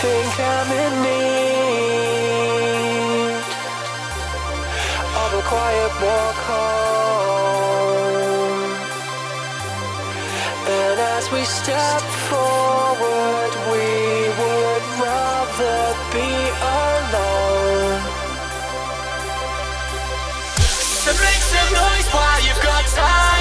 think I'm in need of a quiet walk home. And as we step forward, we would rather be alone. So make some noise while you've got time.